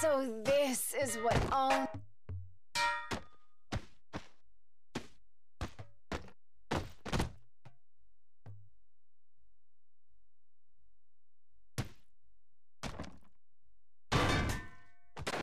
So this is what all.